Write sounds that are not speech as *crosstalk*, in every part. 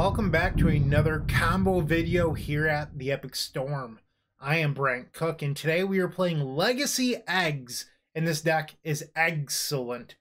welcome back to another combo video here at the Epic Storm. I am Bryant Cook, and today we are playing Legacy Eggs, and this deck is excellent.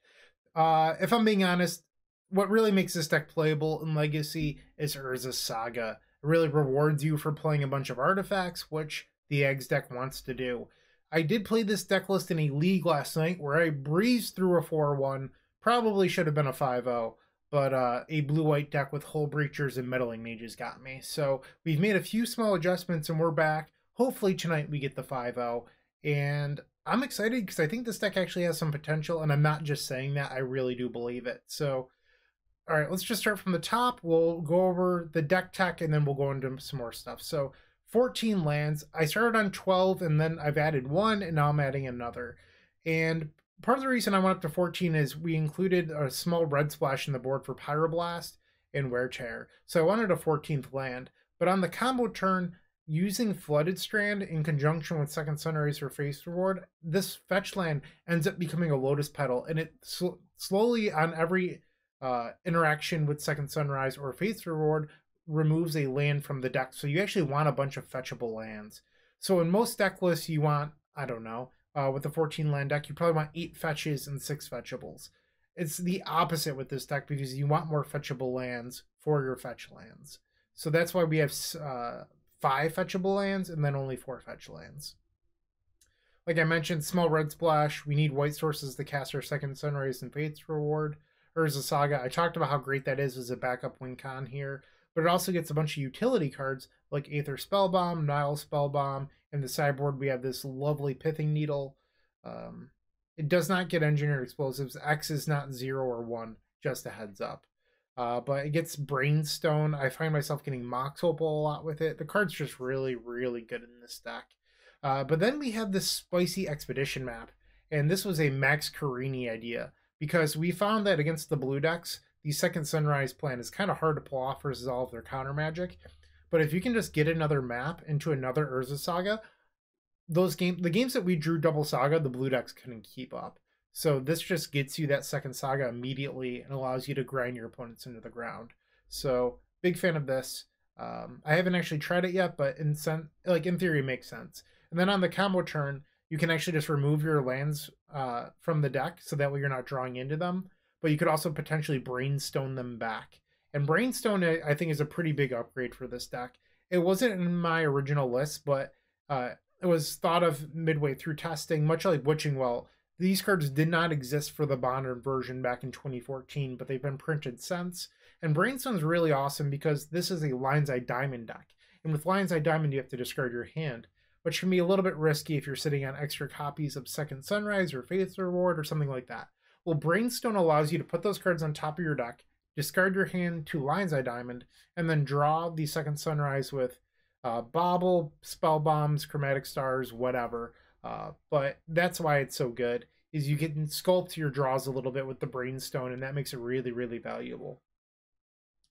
Uh, if I'm being honest, what really makes this deck playable in Legacy is Urza Saga. It really rewards you for playing a bunch of artifacts, which the Eggs deck wants to do. I did play this deck list in a league last night where I breezed through a 4-1, probably should have been a 5-0 but uh, a blue-white deck with Hullbreachers and meddling mages got me. So we've made a few small adjustments and we're back. Hopefully tonight we get the 5-0. And I'm excited because I think this deck actually has some potential, and I'm not just saying that, I really do believe it. So, all right, let's just start from the top. We'll go over the deck tech, and then we'll go into some more stuff. So 14 lands. I started on 12, and then I've added one, and now I'm adding another. And part of the reason I went up to 14 is we included a small red splash in the board for Pyroblast and Wear So I wanted a 14th land. But on the combo turn, using Flooded Strand in conjunction with Second Sunrise for Faith's Reward, this fetch land ends up becoming a Lotus Petal. And it sl slowly, on every uh, interaction with Second Sunrise or Faith's Reward, removes a land from the deck. So you actually want a bunch of fetchable lands. So in most deck lists, you want, I don't know, uh, with the 14 land deck, you probably want 8 fetches and 6 fetchables. It's the opposite with this deck because you want more fetchable lands for your fetch lands. So that's why we have uh, 5 fetchable lands and then only 4 fetch lands. Like I mentioned, small red splash. We need white sources to cast our second Sunrise and Faith's Reward. Urza Saga. I talked about how great that is as a backup win con here, but it also gets a bunch of utility cards like Aether Spellbomb, Nihil Spellbomb, in the sideboard, we have this lovely Pithing Needle. Um, it does not get engineered explosives. X is not zero or one, just a heads up. Uh, but it gets Brainstone. I find myself getting Mox Opal a lot with it. The card's just really, really good in this deck. Uh, but then we have this Spicy Expedition map. And this was a Max Carini idea because we found that against the blue decks, the second Sunrise plan is kind of hard to pull off versus all of their counter magic. But if you can just get another map into another Urza Saga, those game the games that we drew double saga, the blue decks couldn't keep up. So this just gets you that second saga immediately and allows you to grind your opponents into the ground. So big fan of this. Um, I haven't actually tried it yet, but in sen- like in theory, it makes sense. And then on the combo turn, you can actually just remove your lands uh, from the deck, so that way you're not drawing into them. But you could also potentially brainstone them back. And Brainstone, I think, is a pretty big upgrade for this deck. It wasn't in my original list, but uh, it was thought of midway through testing, much like Witching Well. These cards did not exist for the Modern version back in 2014, but they've been printed since. And Brainstone's really awesome because this is a Lion's Eye Diamond deck. And with Lion's Eye Diamond, you have to discard your hand, which can be a little bit risky if you're sitting on extra copies of Second Sunrise or Faith's Reward or something like that. Well, Brainstone allows you to put those cards on top of your deck discard your hand to Lion's Eye Diamond, and then draw the second sunrise with uh, Bauble, Spell Bombs, Chromatic Stars, whatever. Uh, but that's why it's so good, is you can sculpt your draws a little bit with the Brainstone, and that makes it really, really valuable.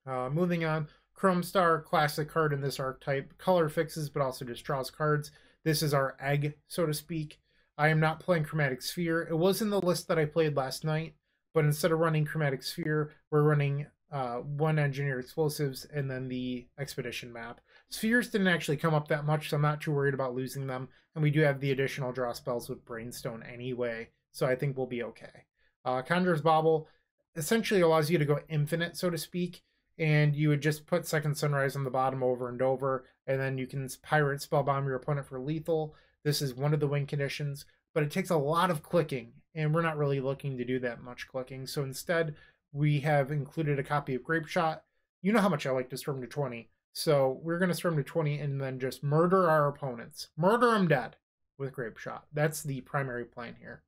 Uh, moving on, Chrome Star, classic card in this archetype. Color fixes, but also just draws cards. This is our egg, so to speak. I am not playing Chromatic Sphere. It was in the list that I played last night, but instead of running Chromatic Sphere, we're running uh, one Engineer Explosives and then the Expedition map. Spheres didn't actually come up that much, so I'm not too worried about losing them. And we do have the additional draw spells with Brainstone anyway, so I think we'll be okay. Uh, Conjurer's Bauble essentially allows you to go infinite, so to speak, and you would just put Second Sunrise on the bottom over and over, and then you can Pyrite Spellbomb your opponent for lethal. This is one of the win conditions, but it takes a lot of clicking and we're not really looking to do that much clicking. So instead, we have included a copy of Grapeshot. You know how much I like to storm to 20. So we're going to storm to 20 and then just murder our opponents. Murder them dead with Grapeshot. That's the primary plan here.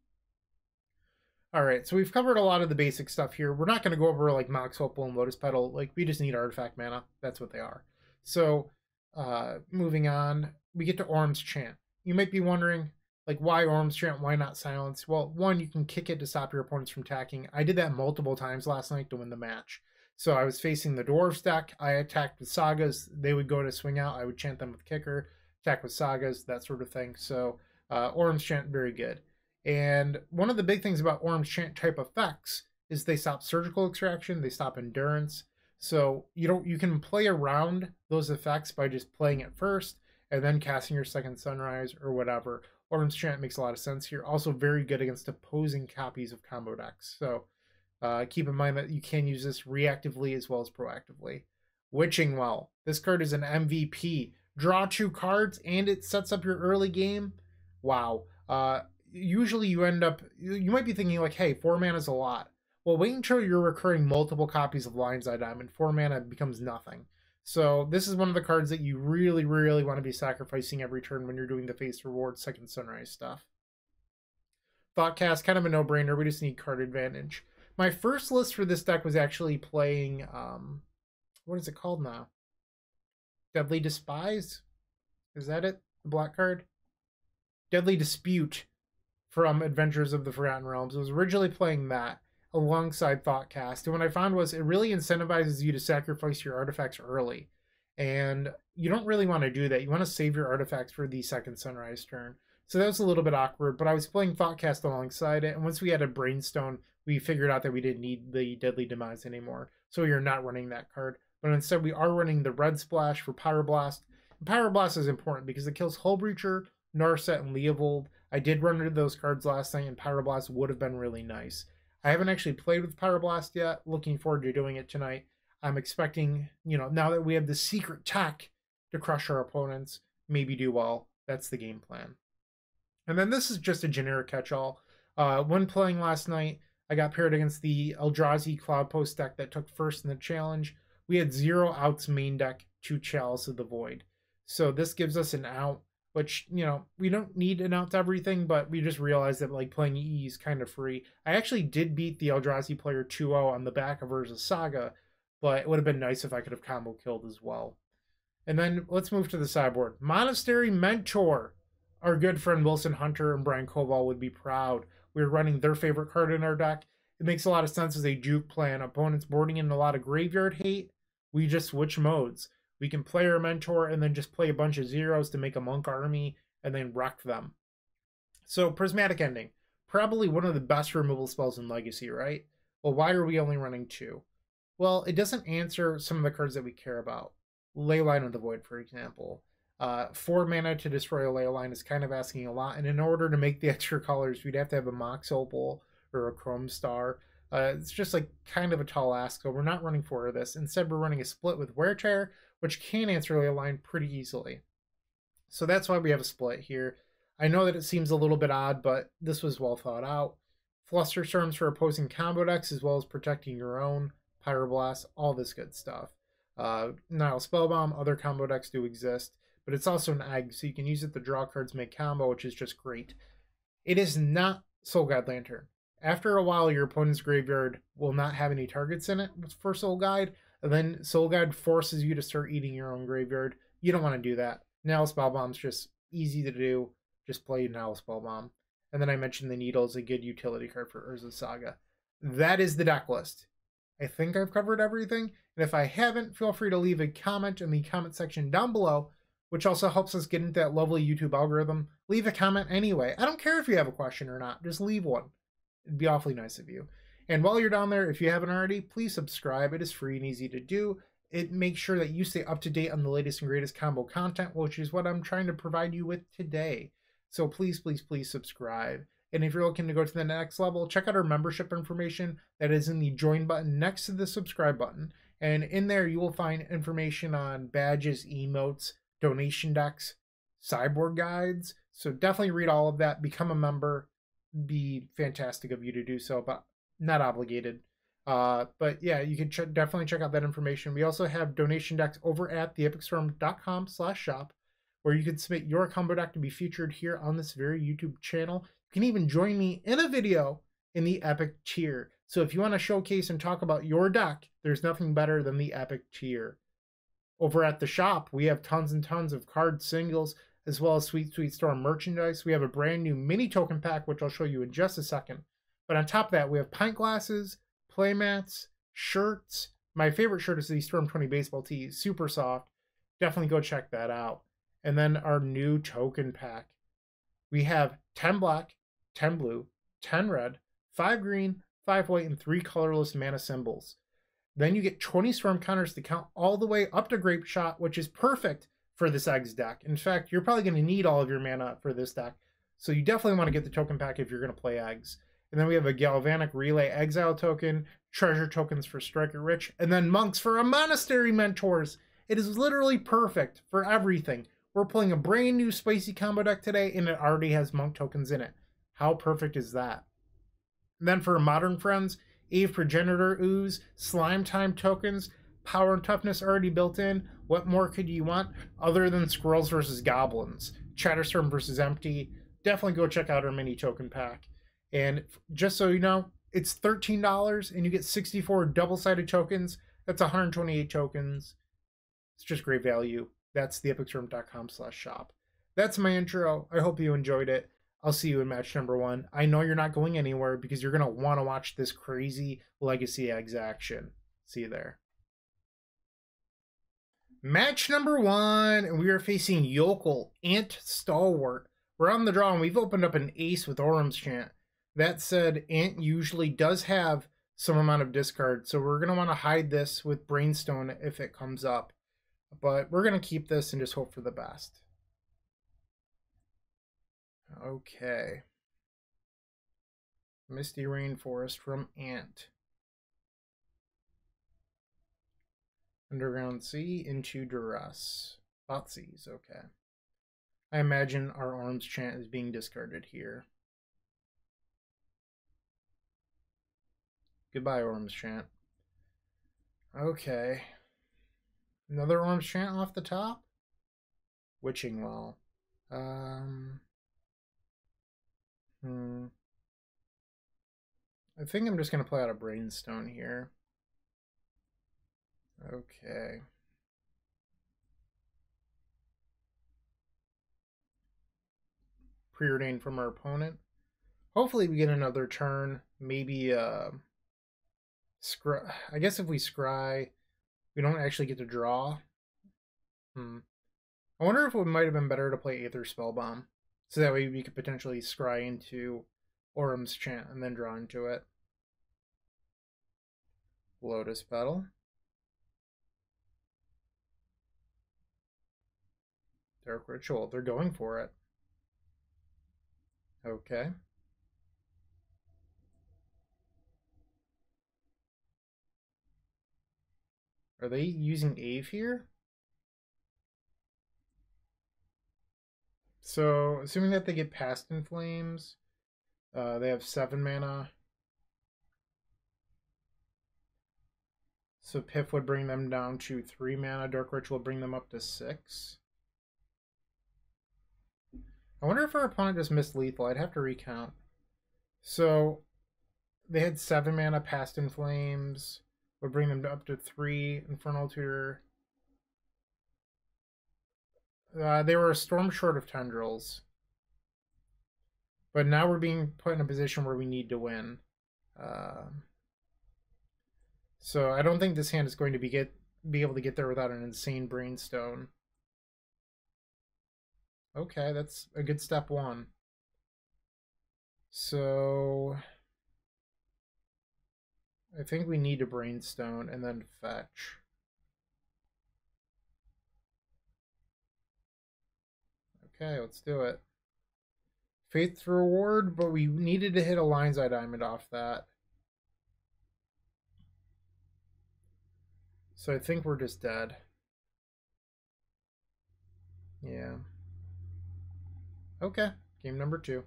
All right, so we've covered a lot of the basic stuff here. We're not going to go over like Mox Opal and Lotus Petal. Like, we just need artifact mana. That's what they are. So, uh, moving on, we get to Orim's Chant. You might be wondering, like why Orim's Chant, why not silence? Well, one, you can kick it to stop your opponents from attacking. I did that multiple times last night to win the match. So I was facing the dwarves deck. I attacked with sagas. They would go to swing out. I would chant them with kicker, attack with sagas, that sort of thing. So uh, Orim's Chant, very good. And one of the big things about Orim's Chant type effects is they stop surgical extraction, they stop endurance. So you don't you can play around those effects by just playing it first and then casting your second sunrise or whatever. Orim's Chant makes a lot of sense here. Also very good against opposing copies of combo decks. So uh, keep in mind that you can use this reactively as well as proactively. Witching Well. This card is an MVP. Draw two cards and it sets up your early game. Wow. Uh, usually you end up, you might be thinking like, hey, four mana is a lot. Well, wait until you're recurring multiple copies of Lion's Eye Diamond. Four mana becomes nothing. So this is one of the cards that you really, really want to be sacrificing every turn when you're doing the face reward second sunrise stuff. Thoughtcast, kind of a no-brainer. We just need card advantage. My first list for this deck was actually playing, um, what is it called now? Deadly Despise? Is that it? The black card? Deadly Dispute from Adventures of the Forgotten Realms. I was originally playing that alongside Thoughtcast. And what I found was it really incentivizes you to sacrifice your artifacts early. And you don't really want to do that. You want to save your artifacts for the second sunrise turn. So that was a little bit awkward, but I was playing Thoughtcast alongside it. And once we had a Brainstone, we figured out that we didn't need the Deadly Demise anymore. So we are not running that card. But instead, we are running the Red Splash for Pyroblast. And Pyroblast is important because it kills Hullbreacher, Narset, and Leovold. I did run into those cards last night, and Pyroblast would have been really nice. I haven't actually played with Pyroblast yet. Looking forward to doing it tonight. I'm expecting, you know, now that we have the secret tech to crush our opponents, maybe do well. That's the game plan. And then this is just a generic catch-all. Uh, when playing last night, I got paired against the Eldrazi Cloudpost deck that took first in the challenge. We had zero outs main deck, two Chalice of the Void. So this gives us an out which you know we don't need to announce everything but we just realized that like playing e is kind of free. I actually did beat the eldrazi player 2-0 on the back of urza saga but it would have been nice if i could have combo killed as well. And then let's move to the sideboard. Monastery mentor. Our good friend wilson hunter and brian koval would be proud. We're running their favorite card in our deck. It makes a lot of sense as a juke plan opponents boarding in a lot of graveyard hate. We just switch modes we can play our mentor and then just play a bunch of zeros to make a monk army and then wreck them. So prismatic ending, probably one of the best removal spells in Legacy, right? Well, why are we only running two? Well, it doesn't answer some of the cards that we care about. Leyline of the Void, for example. Uh, four mana to destroy a Leyline is kind of asking a lot, and in order to make the *laughs* extra colors, we'd have to have a Mox Opal or a Chrome Star. Uh, it's just like kind of a tall ask, so we're not running for this. Instead, we're running a split with Wear Tear, which can answer a line pretty easily. So that's why we have a split here. I know that it seems a little bit odd, but this was well thought out. Flusterstorms for opposing combo decks as well as protecting your own, Pyroblast, all this good stuff. Uh, Nihil Spellbomb, other combo decks do exist, but it's also an egg, so you can use it to draw cards, make combo, which is just great. It is not Soul Guide Lantern. After a while, your opponent's graveyard will not have any targets in it for Soul Guide, and then Soul Guide forces you to start eating your own graveyard. You don't want to do that. Nihil Spellbomb's just easy to do. Just play Nihil Spellbomb. And then I mentioned the Needle is a good utility card for Urza Saga. That is the deck list. I think I've covered everything. And if I haven't, feel free to leave a comment in the comment section down below, which also helps us get into that lovely YouTube algorithm. Leave a comment anyway. I don't care if you have a question or not. Just leave one. It'd be awfully nice of you. And while you're down there, if you haven't already, please subscribe. It is free and easy to do. It makes sure that you stay up to date on the latest and greatest combo content, which is what I'm trying to provide you with today. So please, please, please subscribe. And if you're looking to go to the next level, check out our membership information that is in the join button next to the subscribe button. And in there, you will find information on badges, emotes, donation decks, sideboard guides. So definitely read all of that, become a member. Be fantastic of you to do so. But not obligated. Uh, but yeah, you can ch- definitely check out that information. We also have donation decks over at theepicstorm.com slash shop, where you can submit your combo deck to be featured here on this very YouTube channel. You can even join me in a video in the Epic tier. So if you want to showcase and talk about your deck, there's nothing better than the Epic tier. Over at the shop, we have tons and tons of card singles, as well as Sweet Sweet Storm merchandise. We have a brand new mini token pack, which I'll show you in just a second. But on top of that, we have pint glasses, playmats, shirts. My favorite shirt is the Storm 20 baseball tee, super soft. Definitely go check that out. And then our new token pack. We have 10 black, 10 blue, 10 red, 5 green, 5 white, and 3 colorless mana symbols. Then you get 20 storm counters to count all the way up to Grapeshot, which is perfect for this Eggs deck. In fact, you're probably going to need all of your mana for this deck. So you definitely want to get the token pack if you're going to play Eggs. And then we have a Galvanic Relay Exile token, Treasure tokens for Strike It Rich, and then Monks for a Monastery Mentors. It is literally perfect for everything. We're playing a brand new spicy combo deck today, and it already has Monk tokens in it. How perfect is that? And then for Modern Friends, Aeve Progenitor Ooze, Slime Time tokens, Power and Toughness already built in. What more could you want other than Squirrels versus Goblins? Chatterstorm versus Empty. Definitely go check out our mini token pack. And just so you know, it's $13 and you get 64 double-sided tokens. That's 128 tokens. It's just great value. That's theepicstorm.com slash shop. That's my intro. I hope you enjoyed it. I'll see you in match number one. I know you're not going anywhere because you're going to want to watch this crazy Legacy Eggs action. See you there. Match number one, and we are facing Yokel, Ant Stalwart. We're on the draw, and we've opened up an ace with Orim's Chant. That said, Ant usually does have some amount of discard, so we're going to want to hide this with Brainstone if it comes up. But we're going to keep this and just hope for the best. Okay. Misty Rainforest from Ant. Underground Sea into Duress. Thoughtseize, okay. I imagine our Orim's Chant is being discarded here. Goodbye, Orim's Chant. Okay. Another Orim's Chant off the top? Witching Well. Um... Hmm. I think I'm just going to play out a Brainstone here. Okay. Preordained from our opponent. Hopefully we get another turn. Maybe, uh, scry. I guess if we scry, we don't actually get to draw. Hmm. I wonder if it might have been better to play Aether Spellbomb. So that way we could potentially scry into Orim's Chant and then draw into it. Lotus Petal. Dark Ritual. They're going for it. Okay. Are they using Aeve here? So, assuming that they get past in flames, uh, they have seven mana. So Piff would bring them down to three mana. Dark Ritual would bring them up to six. I wonder if our opponent just missed lethal. I'd have to recount. So they had seven mana past in flames. Would bring them to up to three. Infernal Tutor. Uh, they were a storm short of tendrils. But now we're being put in a position where we need to win. Uh, so I don't think this hand is going to be get be able to get there without an insane brainstone. Okay, that's a good step one. So I think we need a brainstone and then fetch. Okay, let's do it. Faith's reward, but we needed to hit a Lion's Eye Diamond off that. So I think we're just dead. Yeah. Okay, game number two.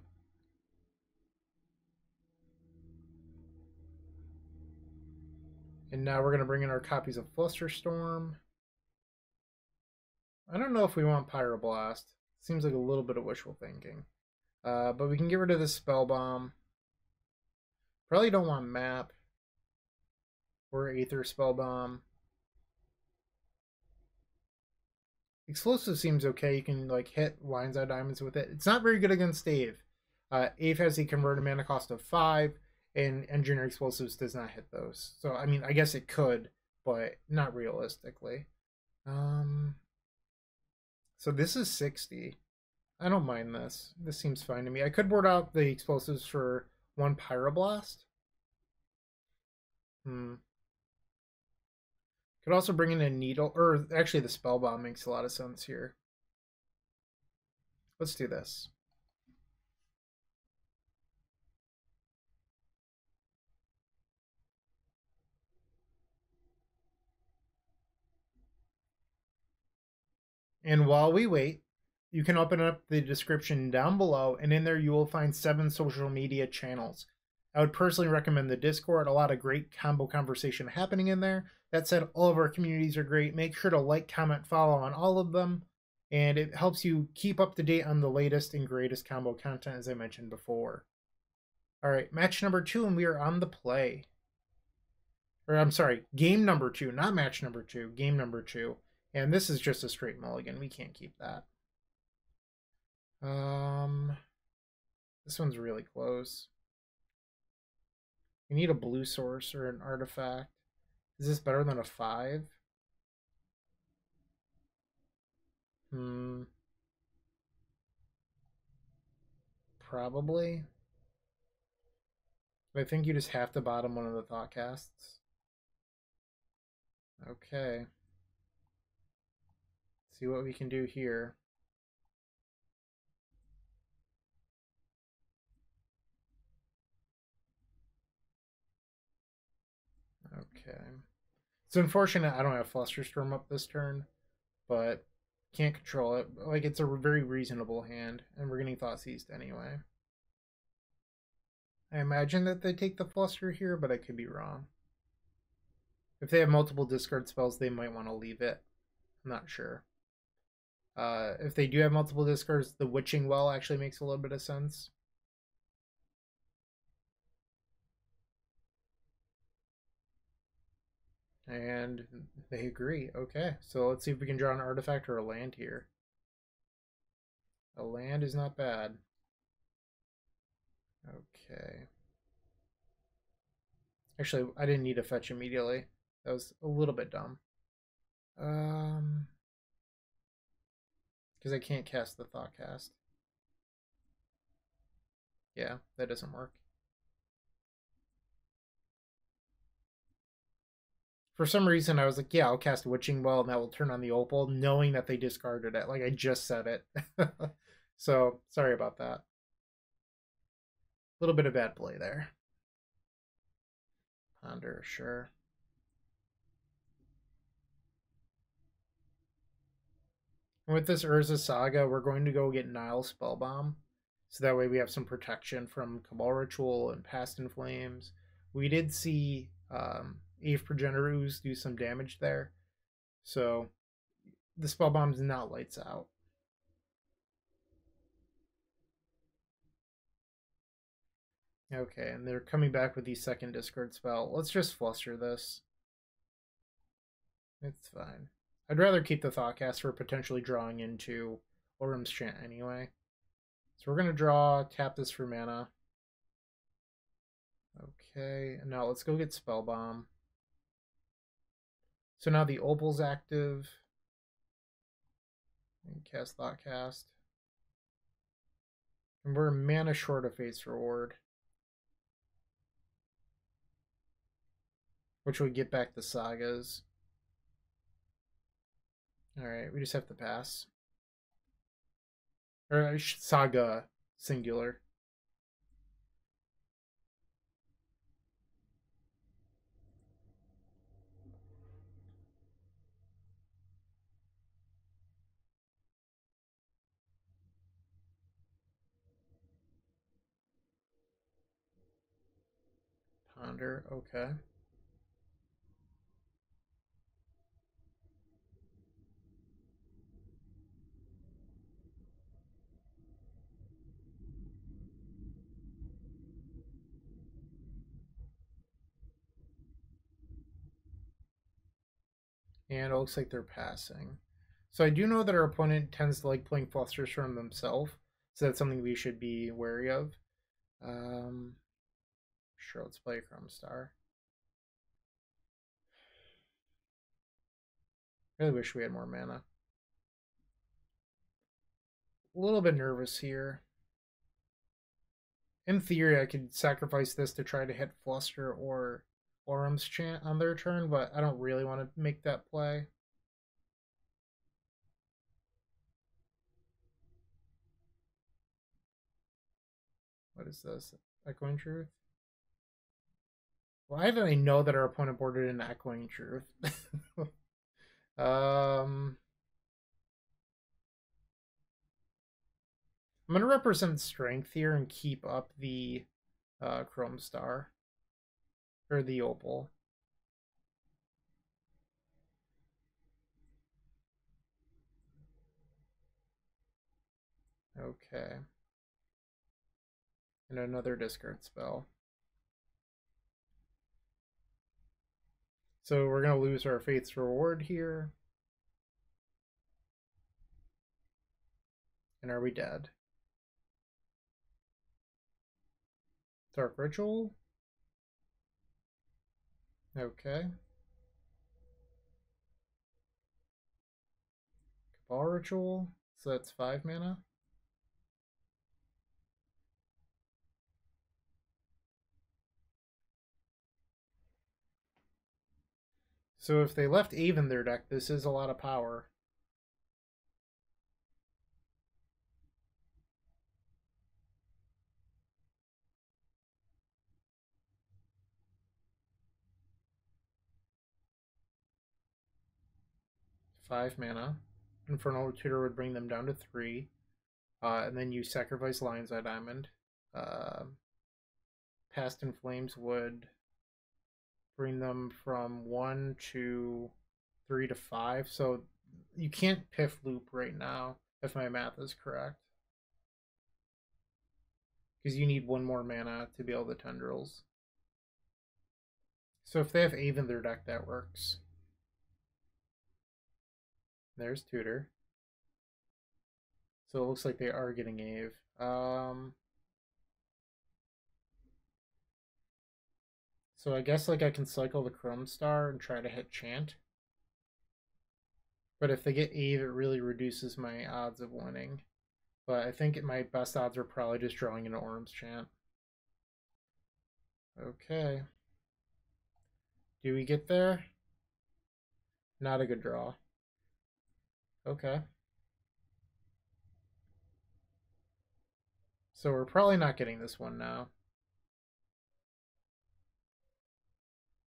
And now we're going to bring in our copies of Flusterstorm. I don't know if we want Pyroblast. Seems like a little bit of wishful thinking. Uh, but we can get rid of the Spell Bomb. Probably don't want Map. Or Aether Spell Bomb. Explosive seems okay. You can like hit Lion's Eye Diamonds with it. It's not very good against Aeve. Uh, Aeve has a converted mana cost of 5, and Engineer Explosives does not hit those. So, I mean, I guess it could, but not realistically. Um, so this is 60. I don't mind this. This seems fine to me. I could board out the explosives for one Pyroblast. Hmm. Could also bring in a needle, or actually the spell bomb makes a lot of sense here. Let's do this. And while we wait, you can open up the description down below, and in there you will find seven social media channels. I would personally recommend the Discord, a lot of great combo conversation happening in there. That said, all of our communities are great. Make sure to like, comment, follow on all of them, and it helps you keep up to date on the latest and greatest combo content, as I mentioned before. All right, match number two, and we are on the play. Or I'm sorry, game number two, not match number two, game number two. And this is just a straight mulligan. We can't keep that. Um, this one's really close. We need a blue source or an artifact. Is this better than a five? Hmm. Probably. I think you just have to bottom one of the Thoughtcasts. Okay see what we can do here. Okay. It's unfortunate I don't have Flusterstorm up this turn, but can't control it. Like, it's a very reasonable hand, and we're getting Thoughtseized anyway. I imagine that they take the Fluster here, but I could be wrong. If they have multiple discard spells, they might want to leave it. I'm not sure. Uh, if they do have multiple discards, the Witching Well actually makes a little bit of sense. And they agree. Okay, so let's see if we can draw an artifact or a land here. A land is not bad. Okay. Actually, I didn't need to fetch immediately. That was a little bit dumb. Um, because I can't cast the Thought Cast. Yeah, that doesn't work. For some reason, I was like, yeah, I'll cast Witching Well and that will turn on the Opal, knowing that they discarded it. Like, I just said it. *laughs* so, sorry about that. A little bit of bad play there. Ponder, sure. With this Urza Saga, we're going to go get Nihil Spellbomb. So that way we have some protection from Cabal Ritual and Past in Flames. We did see um, Aeve Progenitor do some damage there. So the Spellbomb's not lights out. Okay, and they're coming back with the second discard spell. Let's just fluster this. It's fine. I'd rather keep the Thoughtcast for potentially drawing into Orim's Chant anyway. So we're going to draw, tap this for mana. Okay, now let's go get Spell Bomb. So now the Opal's active. And cast Thoughtcast. And we're mana short of Faith's Reward. Which would get back the Sagas. Alright, we just have to pass. Or uh, saga singular. Ponder, okay. And it looks like they're passing. So I do know that our opponent tends to like playing Flusterstorm themselves. So that's something we should be wary of. Um, sure, let's play Chrome Star. Really wish we had more mana. A little bit nervous here. In theory, I could sacrifice this to try to hit Fluster or Orim's chant on their turn, but I don't really want to make that play. What is this? Echoing Truth? Why did I know that our opponent boarded an Echoing Truth? *laughs* um... I'm going to represent strength here and keep up the uh, Chrome Star. The Opal. Okay. And another discard spell. So we're going to lose our Faith's Reward here. And are we dead? Dark Ritual. Okay. Cabal Ritual. So that's five mana. So if they left Aven their deck, this is a lot of power. Five mana. Infernal Tutor would bring them down to three. Uh, and then you sacrifice Lion's Eye Diamond. Uh, Past in Flames would bring them from one to three to five. So you can't piff loop right now, if my math is correct. Because you need one more mana to be able to tendrils. So if they have Aven their deck, that works. There's Tutor. So it looks like they are getting Aeve. Um, so I guess like I can cycle the Chrome Star and try to hit Chant. But if they get Aeve, it really reduces my odds of winning. But I think my best odds are probably just drawing an Orim's Chant. Okay. Do we get there? Not a good draw. Okay. So we're probably not getting this one now.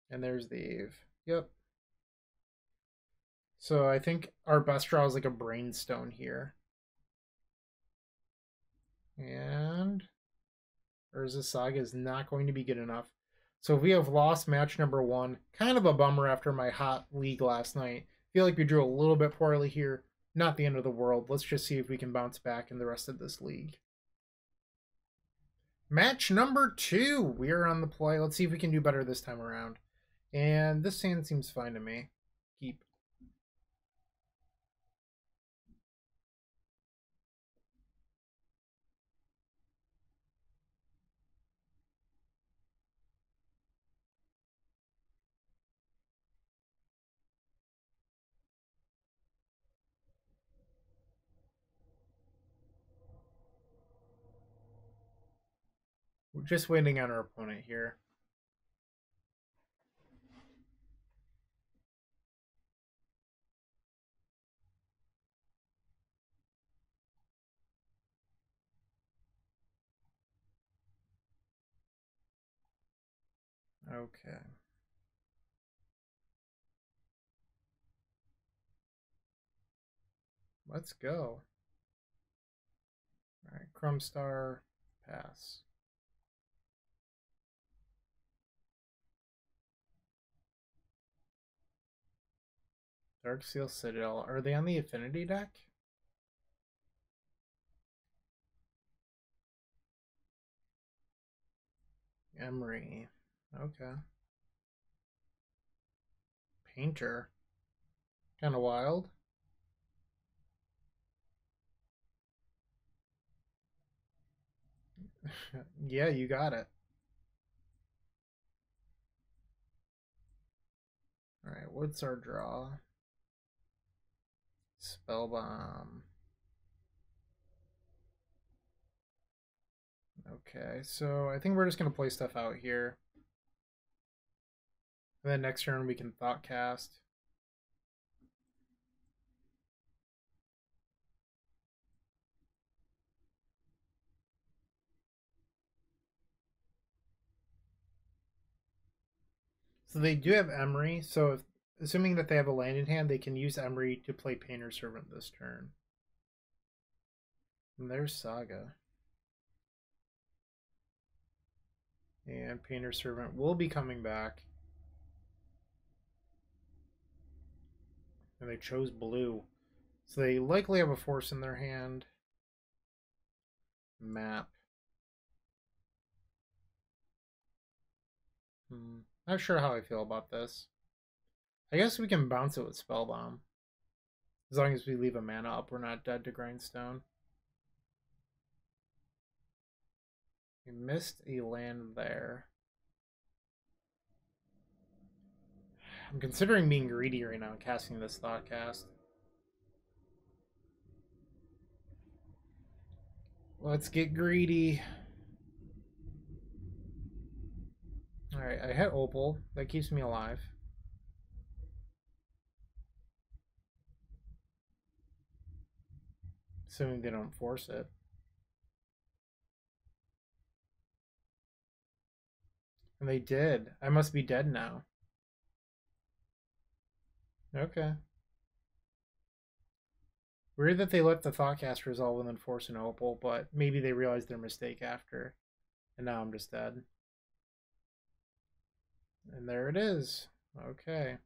And there's the Aeve. Yep. So I think our best draw is like a Brainstone here. And Urza Saga is not going to be good enough. So we have lost match number one. Kind of a bummer after my hot league last night feel like we drew a little bit poorly here. Not the end of the world. Let's just see if we can bounce back in the rest of this league. Match number two. We are on the play. Let's see if we can do better this time around. And this hand seems fine to me. Just waiting on our opponent here. Okay. Let's go. All right, Chrome Star, pass. Seal Citadel. Are they on the Affinity deck? Emry. Okay. Painter. Kind of wild. *laughs* yeah, you got it. Alright, what's our draw? Spellbomb. Okay, so I think we're just going to play stuff out here. And then next turn we can thought cast. So they do have Emry, so if, assuming that they have a land in hand, they can use Emry to play Painter Servant this turn. And there's Saga. And Painter Servant will be coming back. And they chose blue. So they likely have a force in their hand. Map. Hmm. Not sure how I feel about this. I guess we can bounce it with Spellbomb. As long as we leave a mana up, we're not dead to Grindstone. We missed a land there. I'm considering being greedy right now and casting this thought cast. Let's get greedy. Alright, I hit Opal. That keeps me alive. Assuming they don't force it. And they did. I must be dead now. Okay. Weird that they let the Thoughtcast resolve and then force an Opal, but maybe they realized their mistake after. And now I'm just dead. And there it is. Okay.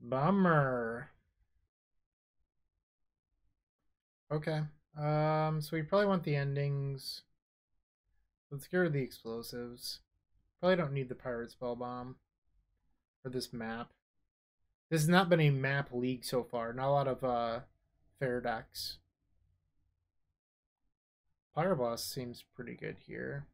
Bummer. Okay. Um, so we probably want the endings. Let's get rid of the explosives. Probably don't need the Pyrite spell bomb. for this map. This has not been a map league so far. Not a lot of uh fair decks. boss seems pretty good here.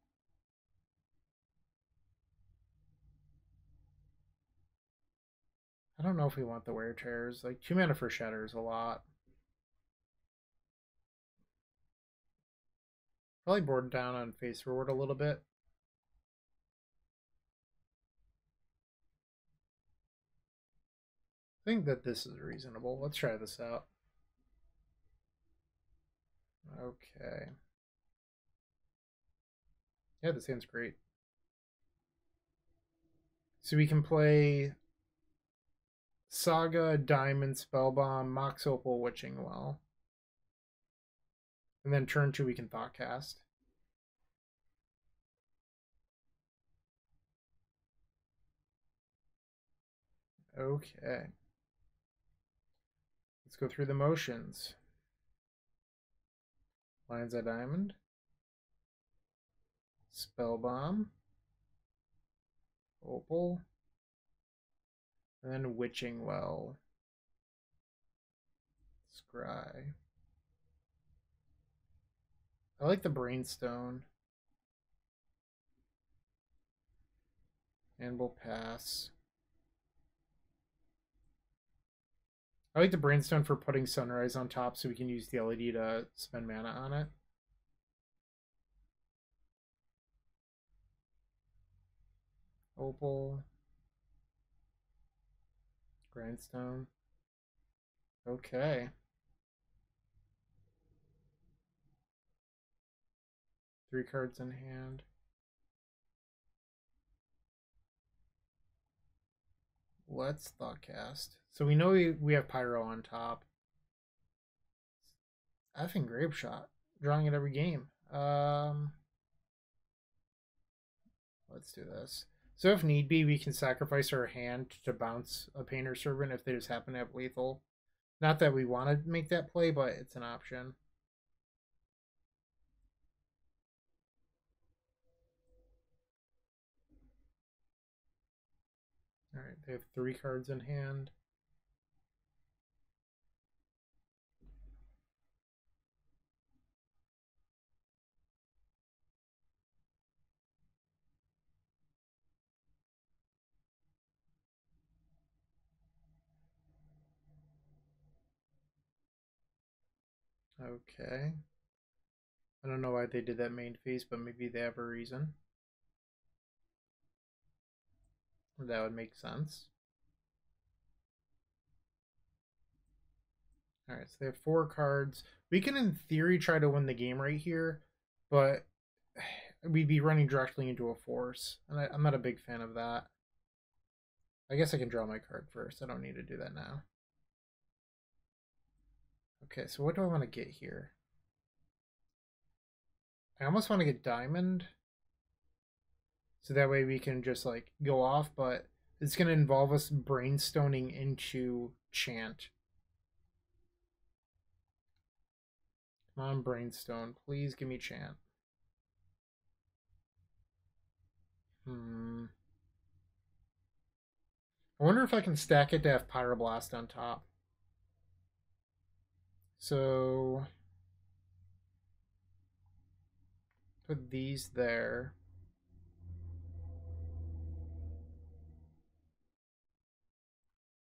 I don't know if we want the wear chairs. Like two mana for shatter is a lot. Probably board down on face forward a little bit. I think that this is reasonable. Let's try this out. Okay. Yeah, this hand's great. So we can play Saga, Diamond, Spellbomb, Mox Opal, Witching Well. And then turn two, we can Thoughtcast. Okay. Let's go through the motions. Lion's Eye Diamond. Spell Bomb. Opal. And then Witching Well. Scry. I like the Brainstone. And we'll pass. I like the Brainstone for putting Sunrise on top so we can use the LED to spend mana on it. Opal. Grindstone. Okay. Three cards in hand. Let's Thoughtcast. So we know we, we have Pyro on top. Effing Grapeshot. Drawing it every game. Um, let's do this. So if need be, we can sacrifice our hand to bounce a Painter Servant if they just happen to have lethal. Not that we want to make that play, but it's an option. Alright, they have three cards in hand. Okay. I don't know why they did that main phase, but maybe they have a reason. That would make sense. Alright, so they have four cards. We can, in theory, try to win the game right here, but *sighs* we'd be running directly into a force, and I, I'm not a big fan of that. I guess I can draw my card first. I don't need to do that now. Okay, so what do I want to get here? I almost want to get diamond. So that way we can just like go off, but it's going to involve us brainstoning into chant. Come on, brainstone. Please give me chant. Hmm. I wonder if I can stack it to have Pyroblast on top. So put these there.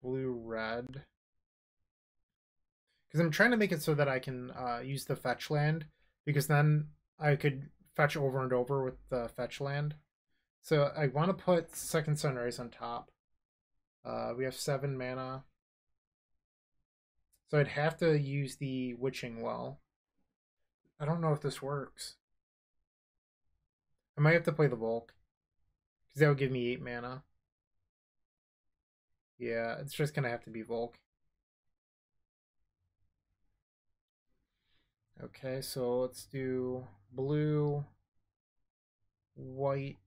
Blue, red. Because I'm trying to make it so that I can uh, use the fetch land, because then I could fetch over and over with the fetch land. So I want to put Second Sunrise on top. Uh, we have seven mana. So I'd have to use the Witching Well. I don't know if this works. I might have to play the bulk. Because that would give me 8 mana. Yeah, it's just to have to be Volk. Okay, so let's do blue, white,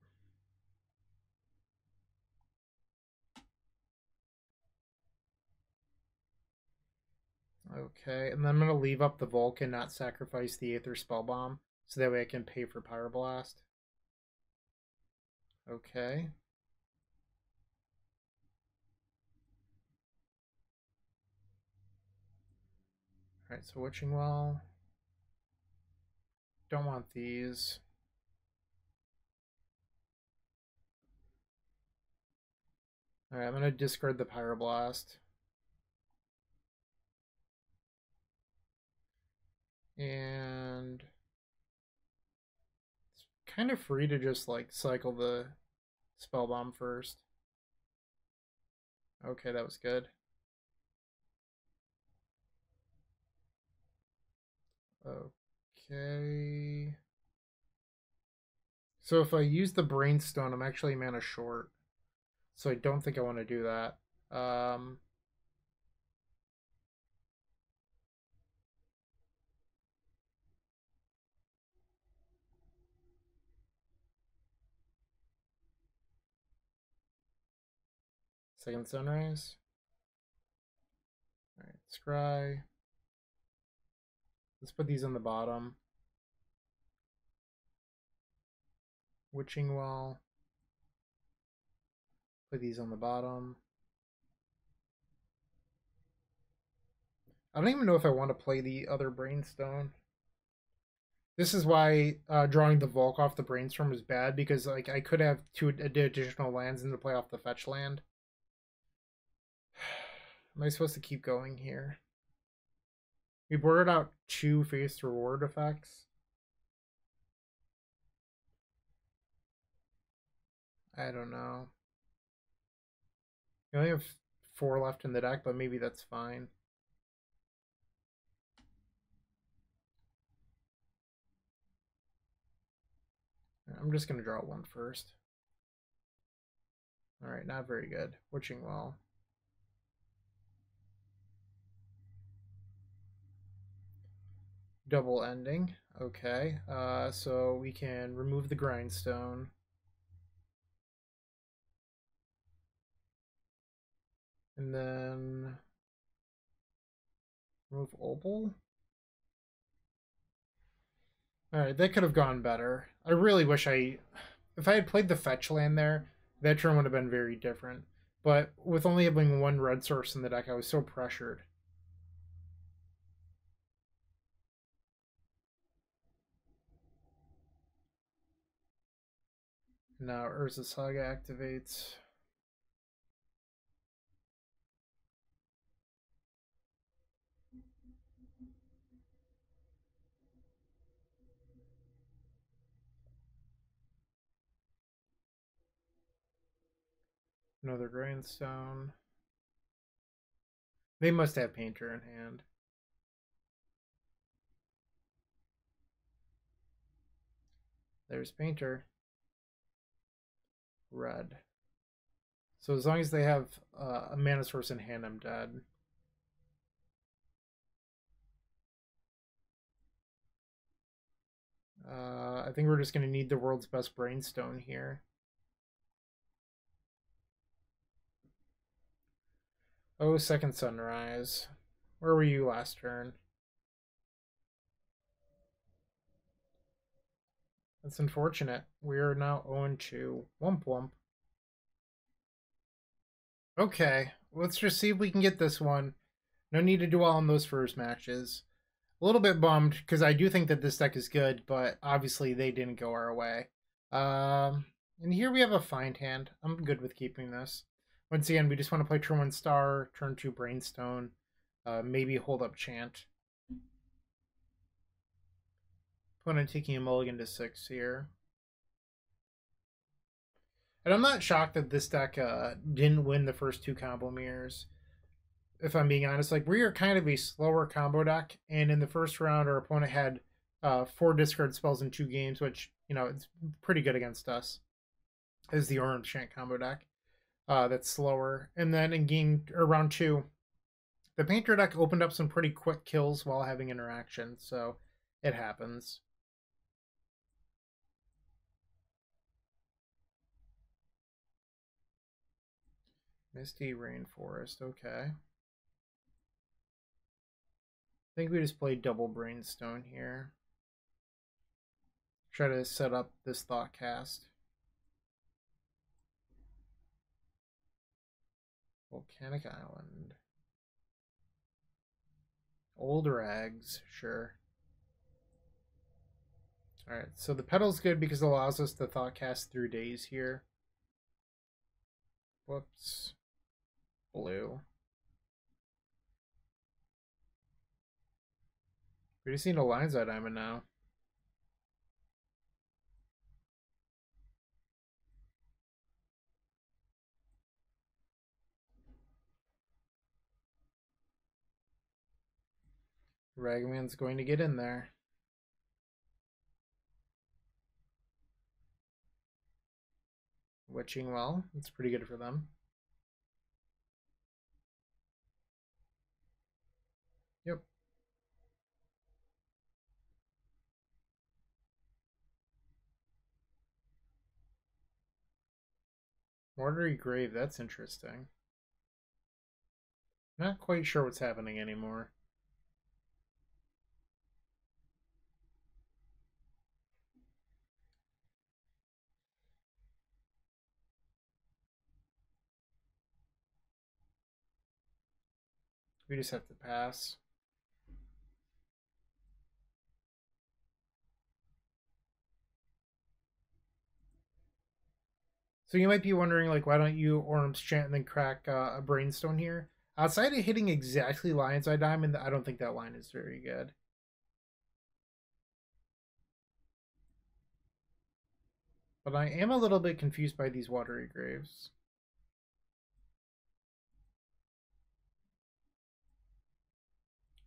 Okay, and then I'm going to leave up the Vulcan, not sacrifice the Aether Spellbomb, so that way I can pay for Pyroblast. Okay. Alright, so Witching Well. Don't want these. Alright, I'm going to discard the Pyroblast. And it's kind of free to just like cycle the spell bomb first. Okay, that was good. Okay. So if I use the Brainstone, I'm actually mana short. So I don't think I want to do that. Um, Second sunrise. Alright, scry. Let's put these on the bottom. Witching well. Put these on the bottom. I don't even know if I want to play the other Brainstone. This is why uh, drawing the Volk off the Brainstorm is bad, because like I could have two additional lands in the play off the fetch land. *sighs* Am I supposed to keep going here? We boarded out two Faith's Reward effects. I don't know. We only have four left in the deck, but maybe that's fine. I'm just going to draw one first. Alright, not very good. Witching Well. Double ending. Okay, uh, so we can remove the grindstone. And then remove opal. Alright, that could have gone better. I really wish I... If I had played the fetch land there, that turn would have been very different. But with only having one red source in the deck, I was so pressured. Now Urza's Saga activates. Another grindstone. They must have painter in hand. There's painter. Red. So as long as they have uh, a mana source in hand, I'm dead. Uh, I think we're just going to need the world's best brainstone here. Oh, second sunrise. Where were you last turn? That's unfortunate. We are now 0-2. Wump wump. Okay, let's just see if we can get this one. No need to dwell on those first matches. A little bit bummed, because I do think that this deck is good, but obviously they didn't go our way. Um, and here we have a find hand. I'm good with keeping this. Once again, we just want to play turn one star, turn two brainstone, uh, maybe hold up chant. Opponent taking a mulligan to six here. And I'm not shocked that this deck uh, didn't win the first two combo mirrors. If I'm being honest, like we are kind of a slower combo deck, and in the first round, our opponent had uh, four discard spells in two games, which you know it's pretty good against us. Is the Orim's Chant combo deck uh, that's slower. And then in game or round two, the painter deck opened up some pretty quick kills while having interaction, so it happens. Misty Rainforest, okay. I think we just played double Brainstone here. Try to set up this thought cast. Volcanic Island. Old rags, sure. Alright, so the petal's good because it allows us to thoughtcast through Daze here. Whoops. Blue. We just need a Lion's Eye Diamond now. Ragman's going to get in there. Witching Well, that's pretty good for them. Yep. Watery Grave, that's interesting. Not quite sure what's happening anymore. We just have to pass. So you might be wondering, like, why don't you Orim's Chant and then crack uh, a Brainstone here? Outside of hitting exactly Lion's Eye Diamond, I don't think that line is very good. But I am a little bit confused by these Watery Graves.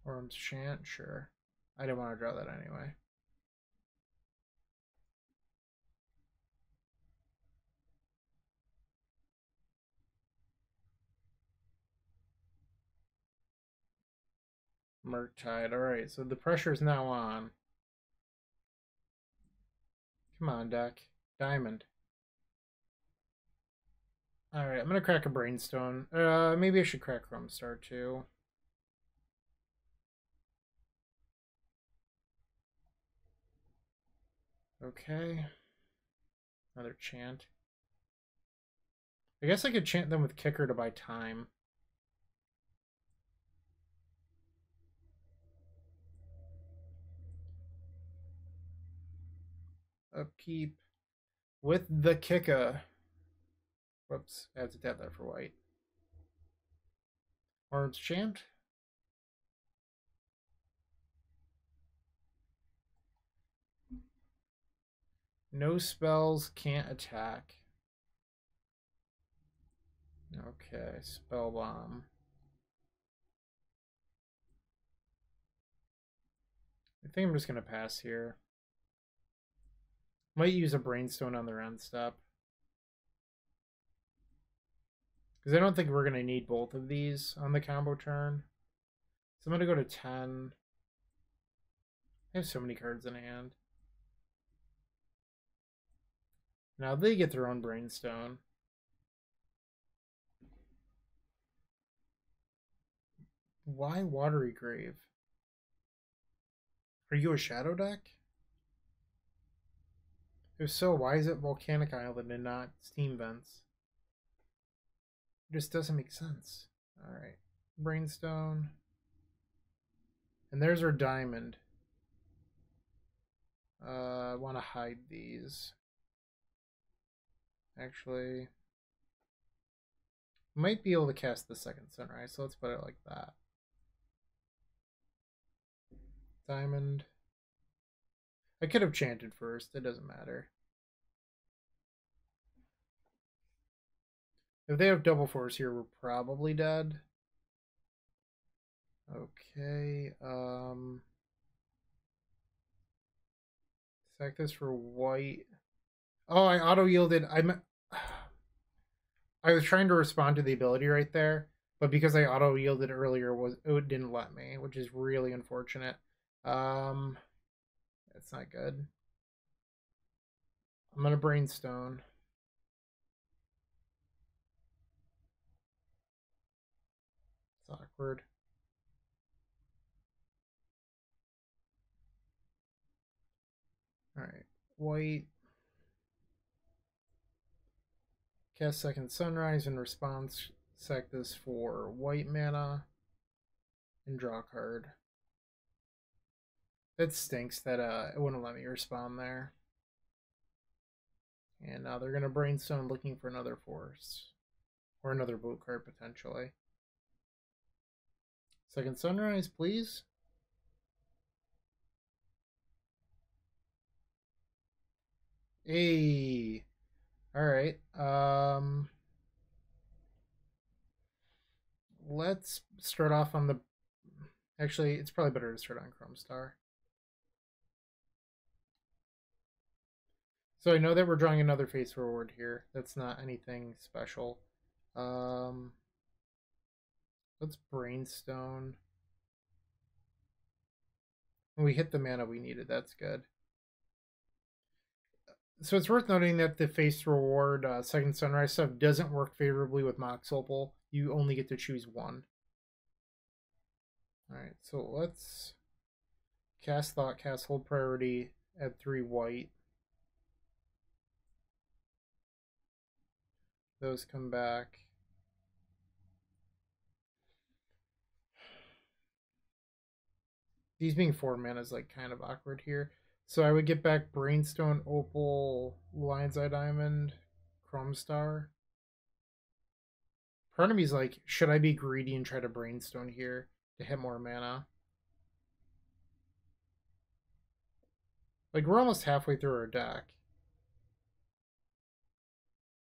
Orim's Chant, sure. I didn't want to draw that anyway. Murktide. Alright, so the pressure is now on. Come on, deck. Diamond. Alright, I'm gonna crack a Brainstone. Uh, maybe I should crack Chrome Star too. Okay. Another chant. I guess I could chant them with Kicker to buy time. Upkeep with the Kicker. Whoops, I have to tap that for white. Orim's Chant. No spells, can't attack. Okay, spell bomb. I think I'm just gonna pass here. Might use a brainstone on their end step. Because I don't think we're gonna need both of these on the combo turn. So I'm gonna go to 10. I have so many cards in hand. Now they get their own brainstone. Why Watery Grave? Are you a shadow deck? If so, why is it Volcanic Island and not Steam Vents? It just doesn't make sense. Alright. Brainstone. And there's our diamond. Uh, I want to hide these. Actually, might be able to cast the second sunrise, so let's put it like that. Diamond. I could have chanted first, it doesn't matter. If they have double force here, we're probably dead. Okay, um... Sack this for white. Oh, I auto-yielded. I'm... *sighs* I was trying to respond to the ability right there, but because I auto-yielded earlier, was it didn't let me, which is really unfortunate. Um, that's not good. I'm gonna brainstone. It's awkward. All right, white. Cast Second Sunrise in response. Sack this for white mana and draw card. It stinks that uh, it wouldn't let me respond there. And now they're going to brainstorm looking for another force. Or another boot card, potentially. Second Sunrise, please. Hey. Alright. Um let's start off on the actually it's probably better to start on Chrome Star. So I know that we're drawing another Faith's Reward here. That's not anything special. Um, let's brainstone. We hit the mana we needed. That's good. So it's worth noting that the Faith's Reward uh, second sunrise stuff doesn't work favorably with Mox Opal. You only get to choose one. All right, so let's cast thought, cast hold priority add three white. Those come back. These being four mana is like kind of awkward here. So I would get back Brainstone, Opal, Lion's Eye Diamond, Chrome Star. Part of is like, should I be greedy and try to Brainstone here to hit more mana? Like, we're almost halfway through our deck.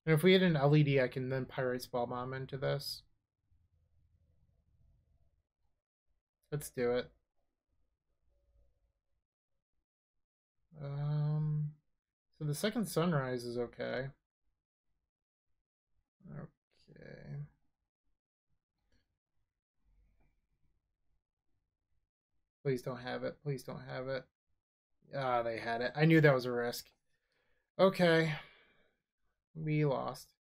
And if we had an LED, I can then Pyrite Spell Bomb into this. Let's do it. Um, so the second sunrise is okay. Okay. Please don't have it. Please don't have it. Ah, they had it. I knew that was a risk. Okay. We lost.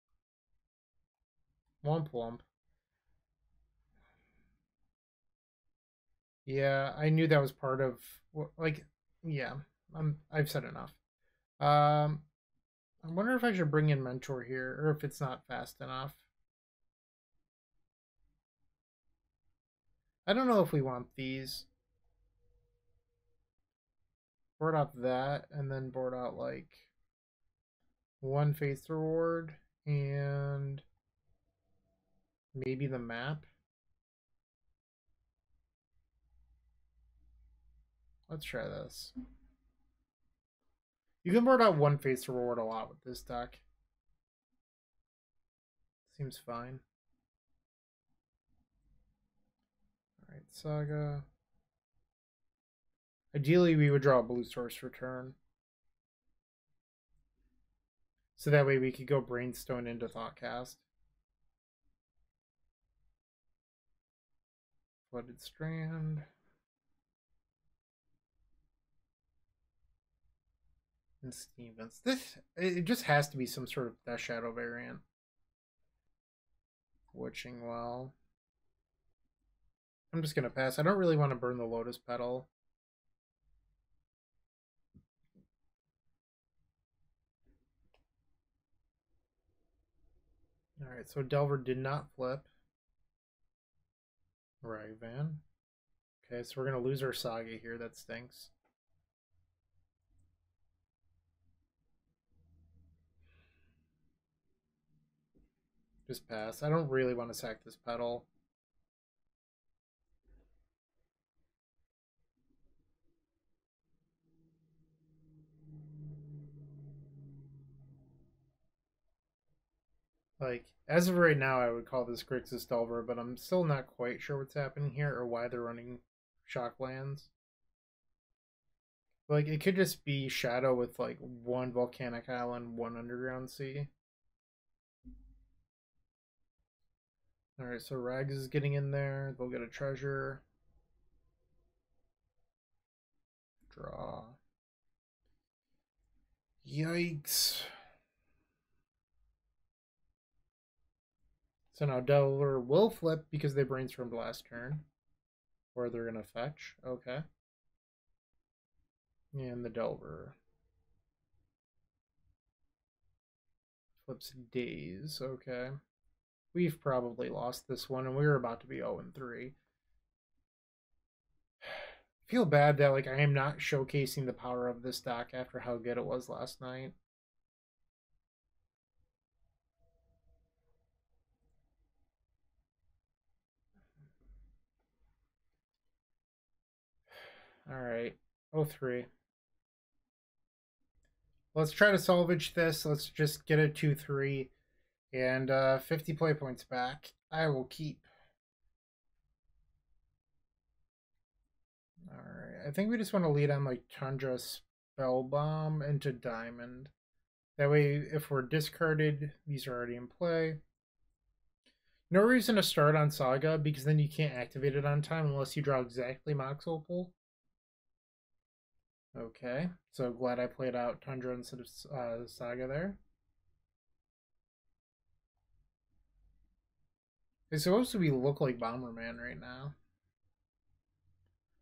Womp womp. Yeah, I knew that was part of like yeah, I'm I've said enough. Um I wonder if I should bring in mentor here or if it's not fast enough. I don't know if we want these. Board out that and then board out like one Faith's Reward and maybe the map. Let's try this. You can board out one Faith's Reward a lot with this deck. Seems fine. Alright, Saga. Ideally, we would draw a blue source return. So that way we could go Brainstone into Thoughtcast. Flooded Strand. And Steam Vents. This, it just has to be some sort of Death Shadow variant. Witching Well. I'm just to pass. I don't really want to burn the Lotus Petal. Alright, so Delver did not flip. Ragavan. Okay, so we're going to lose our Saga here. That stinks. Just pass. I don't really want to sack this petal. Like, as of right now, I would call this Grixis Delver, but I'm still not quite sure what's happening here or why they're running Shocklands. Like, it could just be Shadow with, like, one Volcanic Island, one Underground Sea. Alright, so Rags is getting in there. They'll get a treasure. Draw. Yikes. So now Delver will flip because they brainstormed last turn. Or they're going to fetch. Okay. And the Delver. Flips Daze. Okay. We've probably lost this one, and we are about to be 0-3. *sighs* feel bad that like I am not showcasing the power of this deck after how good it was last night. All right, 03. Let's try to salvage this. Let's just get a 2-3 and uh, 50 play points back. I will keep. All right, I think we just want to lead on like Tundra Spell Bomb into Diamond. That way, if we're discarded, these are already in play. No reason to start on Saga, because then you can't activate it on time unless you draw exactly Mox Opal. Okay, so glad I played out Tundra instead of uh, Saga there. It's supposed to be look like Bomberman right now.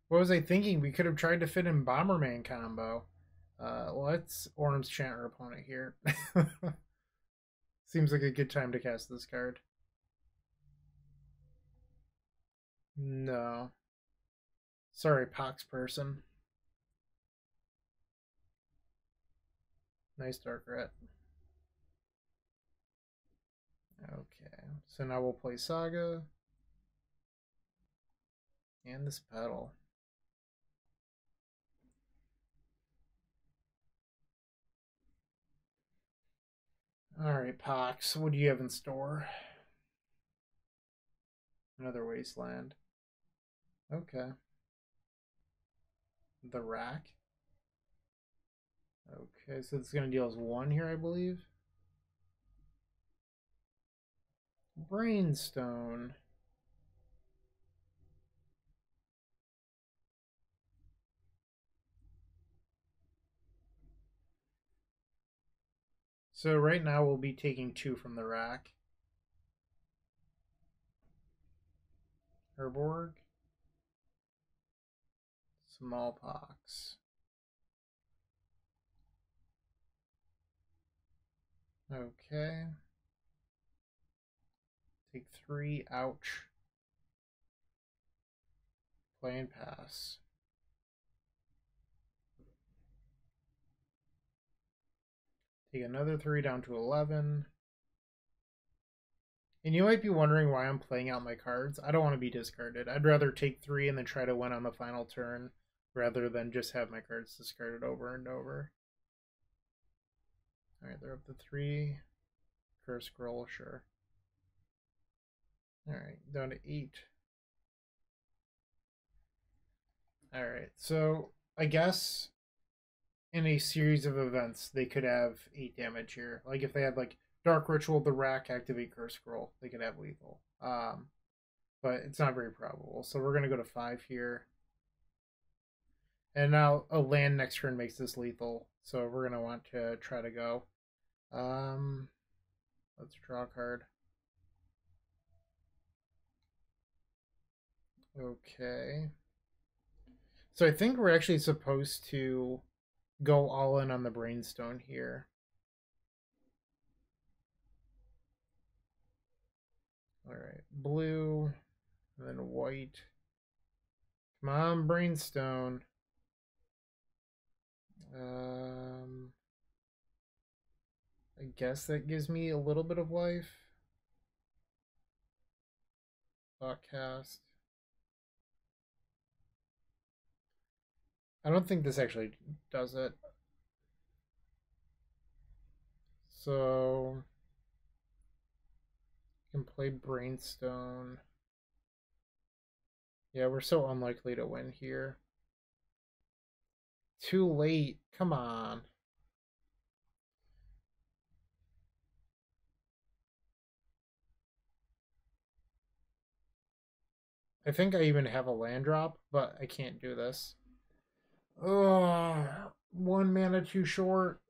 What was I thinking? We could have tried to fit in Bomberman combo. Uh, let's Orim's Chant our opponent here. *laughs* Seems like a good time to cast this card. No. Sorry, Pox person. Nice dark red. Okay, so now we'll play Saga. And this petal. Alright, Pox, what do you have in store? Another wasteland. Okay. The rack. Okay, so it's going to deal us one here, I believe. Brainstone. So right now we'll be taking two from the rack. Herborg. Smallpox. Okay. Take three. Ouch. Play and pass. Take another three down to 11. And you might be wondering why I'm playing out my cards. I don't want to be discarded. I'd rather take three and then try to win on the final turn rather than just have my cards discarded over and over. Alright, they're up to three. Cursed Scroll, sure. Alright, down to eight. All right. So I guess in a series of events they could have eight damage here. Like if they had like Dark Ritual, the Rack, activate Cursed Scroll, they could have lethal. Um, but it's not very probable. So we're gonna go to five here. And now a land next turn makes this lethal. So we're gonna want to try to go. Um, let's draw a card. Okay. So I think we're actually supposed to go all in on the Brainstone here. All right, blue, and then white. Come on, Brainstone. Um, I guess that gives me a little bit of life. Thought cast. I don't think this actually does it. So can play Brainstone. Yeah, we're so unlikely to win here. Too late. Come on. I think I even have a land drop, but I can't do this. Oh, one mana too short.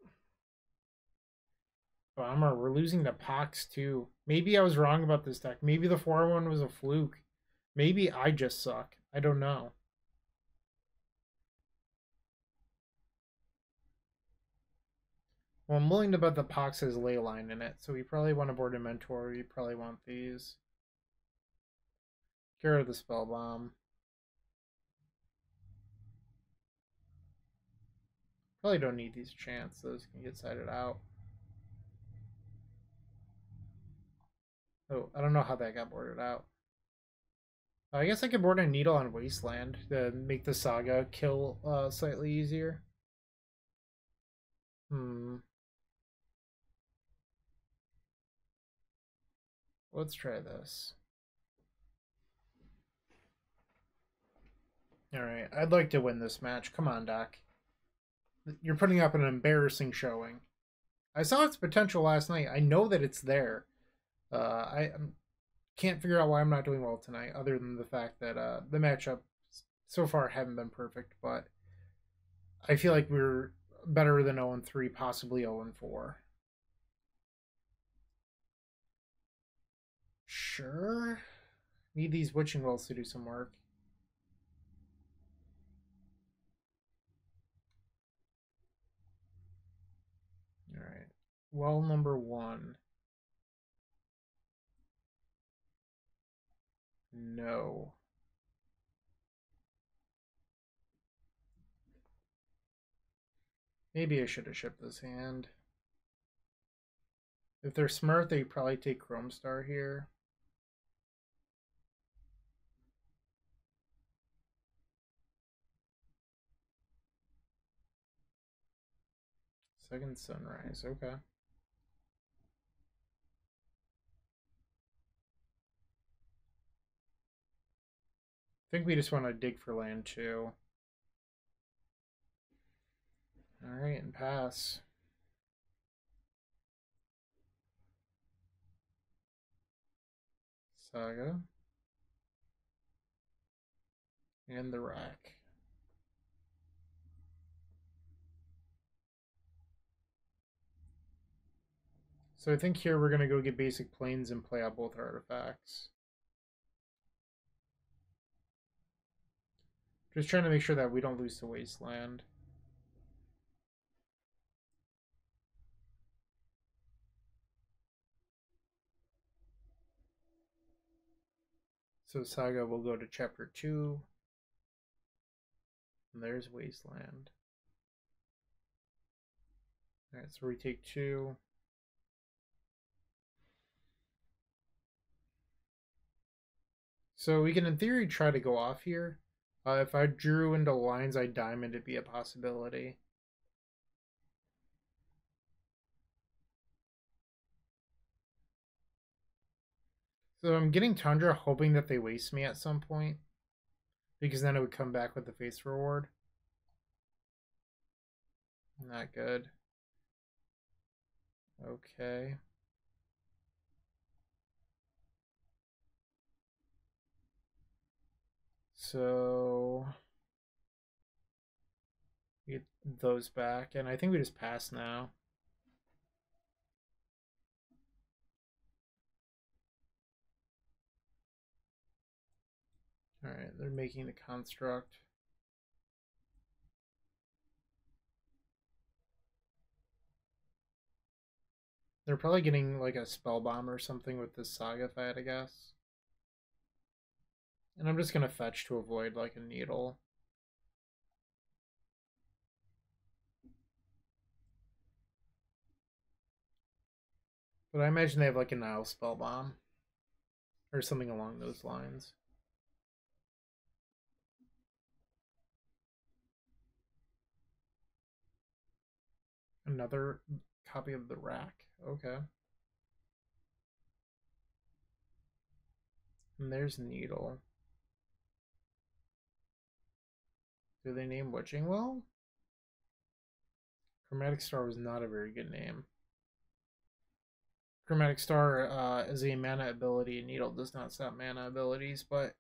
Bummer, we're losing the Pox too. Maybe I was wrong about this deck. Maybe the 4-1 was a fluke. Maybe I just suck. I don't know. Well, I'm willing to bet the Pox has Leyline in it, so we probably want to board a Mentor. We probably want these. Get rid of the Spell Bomb. Probably don't need these chants. Those can get sided out. Oh, I don't know how that got boarded out. I guess I could board a needle on Wasteland to make the saga kill uh, slightly easier. Hmm. Let's try this. Alright, I'd like to win this match. Come on, Doc. You're putting up an embarrassing showing. I saw its potential last night. I know that it's there. Uh, I can't figure out why I'm not doing well tonight, other than the fact that uh, the matchup so far haven't been perfect. But I feel like we're better than 0 3, possibly 0 4. Sure. Need these witching wells to do some work. Alright. Well number one. No. Maybe I should have shipped this hand. If they're smart, they probably take Chrome Star here. Second sunrise, okay. I think we just want to dig for land too. Alright, and pass. Saga. And the rack. So I think here we're going to go get basic plains and play out both artifacts. Just trying to make sure that we don't lose the Wasteland. So Saga will go to chapter 2. And there's Wasteland. Alright, so we take 2. So we can, in theory, try to go off here. Uh, if I drew into Lion's Eye Diamond, it'd be a possibility. So I'm getting Tundra hoping that they waste me at some point. Because then it would come back with the Faith's Reward. Not good. Okay. So get those back, and I think we just pass now. All right, they're making the construct. They're probably getting like a spell bomb or something with this saga if I guess. And I'm just gonna fetch to avoid like a needle. But I imagine they have like a Nihil spell bomb. Or something along those lines. Another copy of the rack. Okay. And there's Needle. Do they name Witching Well? Chromatic Star was not a very good name. Chromatic Star uh, is a mana ability. Needle does not set mana abilities, but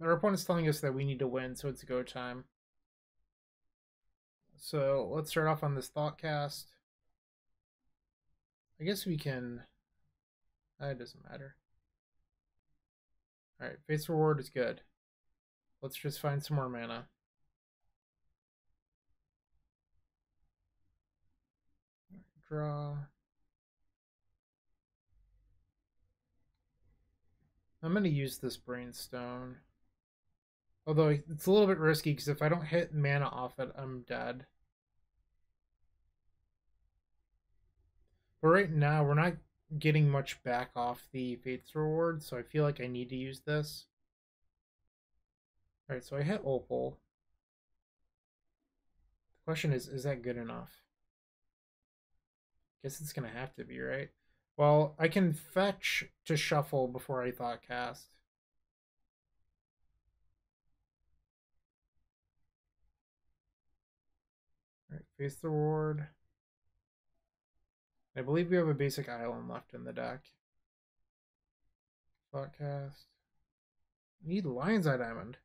our opponent's telling us that we need to win, so it's go time. So let's start off on this Thoughtcast. I guess we can... Uh, it doesn't matter. Alright, Faith's Reward is good. Let's just find some more mana. Draw. I'm going to use this Brainstone. Although it's a little bit risky because if I don't hit mana off it, I'm dead. But right now, we're not getting much back off the Faith's Reward, so I feel like I need to use this. Alright, so I hit Opal. The question is, is that good enough? Guess it's gonna have to be, right? Well, I can fetch to shuffle before I Thoughtcast. Alright, Faith's Reward. I believe we have a basic island left in the deck. Thought cast. Need Lion's Eye Diamond.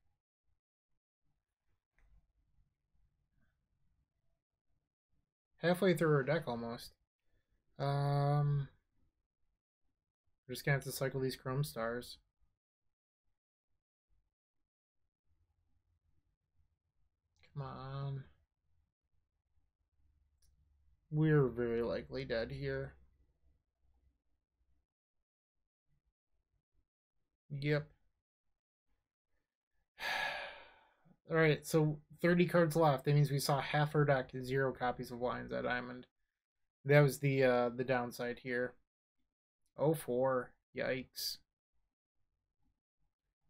Halfway through our deck almost. Um, we're just gonna have to cycle these Chrome Stars. Come on. We're very likely dead here. Yep. *sighs* Alright, so 30 cards left. That means we saw half our deck, zero copies of Lion's Eye Diamond. That was the uh, the downside here. Oh four. Yikes.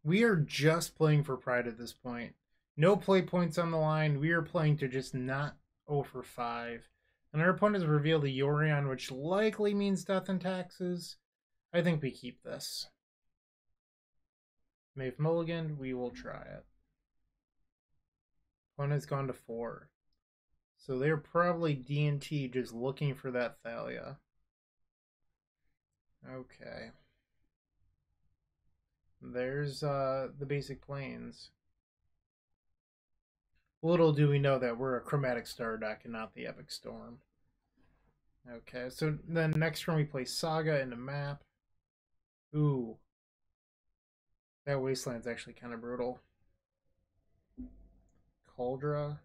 We are just playing for pride at this point. No play points on the line. We are playing to just not 0 for 5. And our opponent has revealed a Yorion, which likely means death and taxes. I think we keep this. Mave Mulligan, we will try it. Opponent's gone to 4. So they're probably D&T just looking for that Thalia. Okay. There's uh, the basic plains. Little do we know that we're a Chromatic Star deck and not the Epic Storm. Okay, so then next turn we play Saga in the map. Ooh. That Wasteland's actually kind of brutal. Kaldra.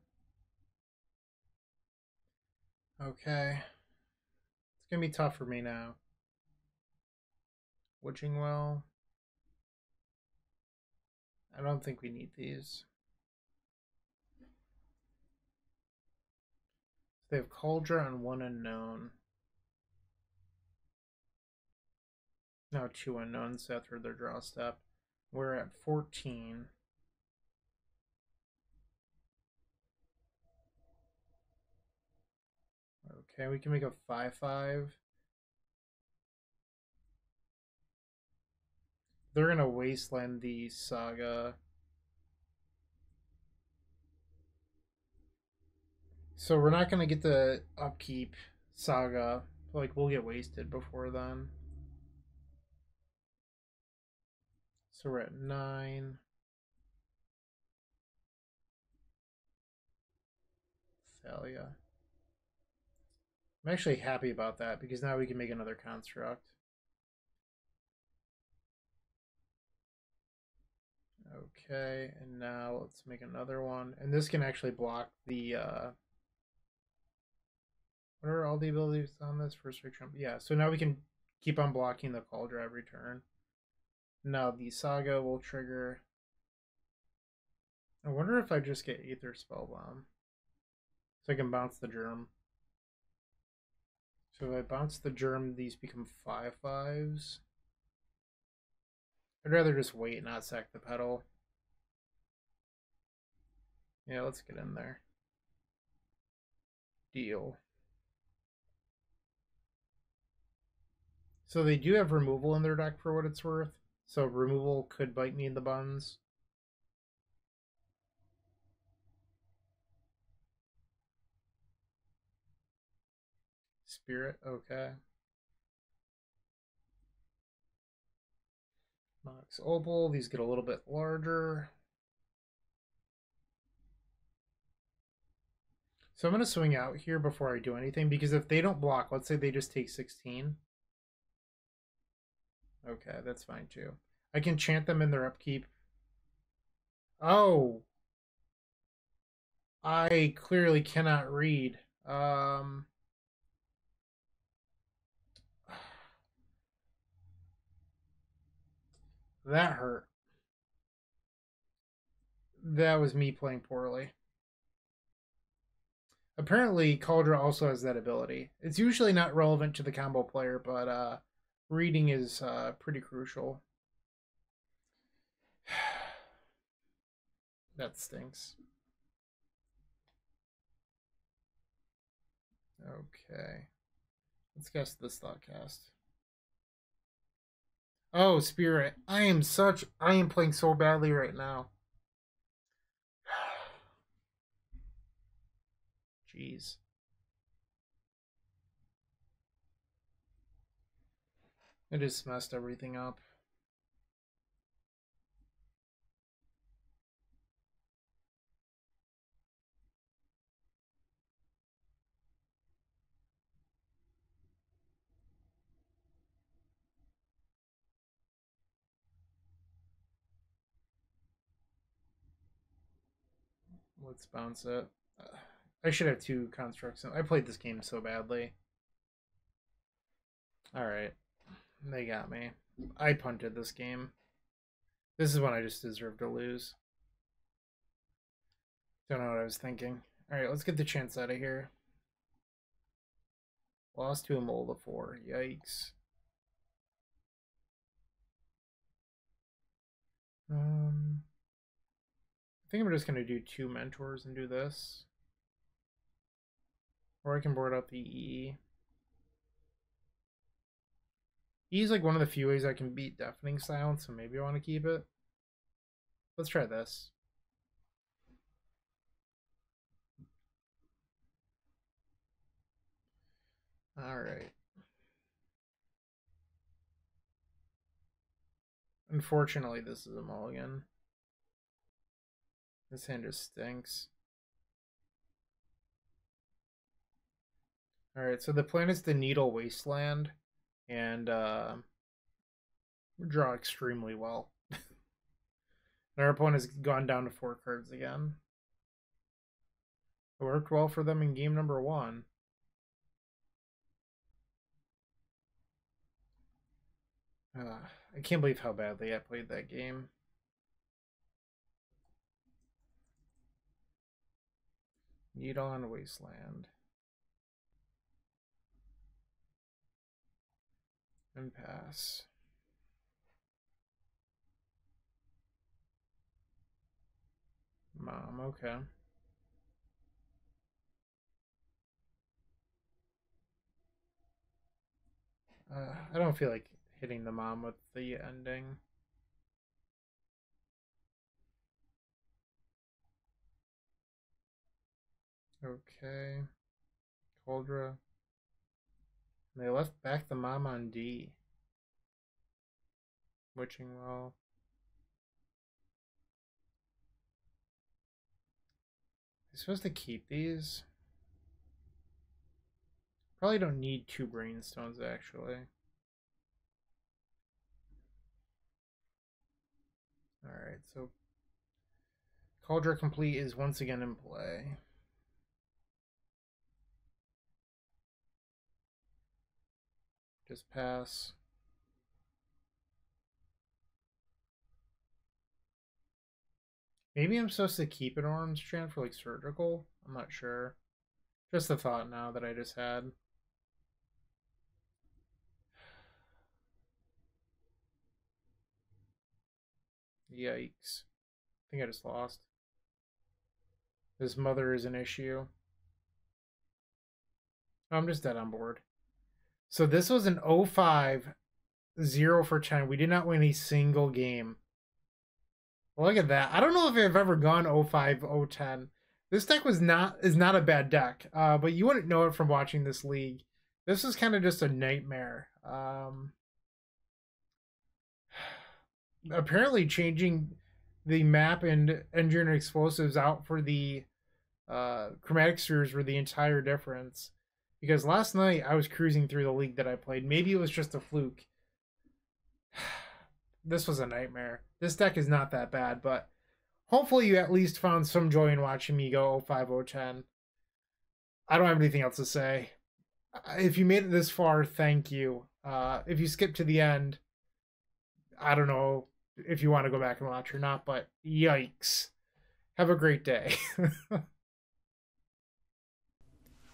Okay. It's going to be tough for me now. Witching Well. I don't think we need these. They have Kaldra and one unknown. Now two unknowns after their draw step. We're at 14. Okay, we can make a 5-5. Five, five. They're going to wasteland the saga. So we're not going to get the upkeep saga. Like, we'll get wasted before then. So we're at 9. Thalia. I'm actually happy about that because now we can make another construct. Okay, and now let's make another one. And this can actually block the, uh, what are all the abilities on this? First Trump. Yeah, so now we can keep on blocking the call drive return. Now the Saga will trigger. I wonder if I just get Aether Spellbomb. So I can bounce the Germ. So if I bounce the Germ, these become five fives. I'd rather just wait and not sack the petal. Yeah, let's get in there. Deal. So they do have removal in their deck for what it's worth. So removal could bite me in the buns. Spirit, okay. Mox Opal, these get a little bit larger. So I'm going to swing out here before I do anything, because if they don't block, let's say they just take 16. Okay, that's fine too. I can chant them in their upkeep. Oh! I clearly cannot read. Um... That hurt. That was me playing poorly. Apparently, Kaldra also has that ability. It's usually not relevant to the combo player, but uh, reading is uh, pretty crucial. *sighs* that stinks. Okay. Let's guess this Thoughtcast. Oh, Spirit. I am such. I am playing so badly right now. *sighs* Jeez. It just messed everything up. Let's bounce it. I should have two constructs. I played this game so badly. Alright. They got me. I punted this game. This is when I just deserve to lose. Don't know what I was thinking. Alright, let's get the chants out of here. Lost to a mold of four. Yikes. Um... Think I'm just going to do two mentors and do this. Or I can board out the E. E is like one of the few ways I can beat Deafening Silence, so maybe I want to keep it. Let's try this. Alright. Unfortunately, this is a mulligan. This hand just stinks. Alright, so the plan is the Needle Wasteland, and uh, draw extremely well. *laughs* Our opponent has gone down to four cards again. It worked well for them in game number one. Uh, I can't believe how badly I played that game. Needle Wasteland. And pass. Mom, okay. Uh, I don't feel like hitting the mom with the ending. Okay. Kaldra. They left back the mom on D. Witching Well. Am supposed to keep these? Probably don't need two brainstones actually. Alright, so Kaldra Compleat is once again in play. Just pass. Maybe I'm supposed to keep an orange strand for like surgical? I'm not sure. Just the thought now that I just had. Yikes. I think I just lost. His mother is an issue. I'm just dead on board. So this was an 05 0 for 10. We did not win a single game. Look at that. I don't know if I've ever gone 05 010. This deck was not is not a bad deck, uh, but you wouldn't know it from watching this league. This is kind of just a nightmare. Um, *sighs* apparently changing the map and Engineered Explosives out for the uh, chromatic spheres were the entire difference. Because last night I was cruising through the league that I played. Maybe it was just a fluke. *sighs* this was a nightmare. This deck is not that bad, but hopefully you at least found some joy in watching me go 0510. I don't have anything else to say. If you made it this far, thank you. Uh, if you skip to the end, I don't know if you want to go back and watch or not, but yikes. Have a great day. *laughs*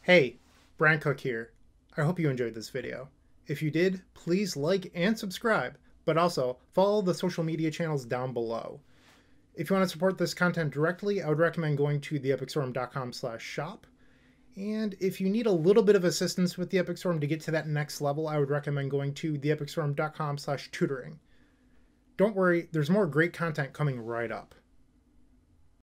hey, Bryant Cook here. I hope you enjoyed this video. If you did, please like and subscribe, but also follow the social media channels down below. If you want to support this content directly, I would recommend going to theepicstorm.com slash shop. And if you need a little bit of assistance with the Epic Storm to get to that next level, I would recommend going to theepicstorm.com slash tutoring. Don't worry, there's more great content coming right up.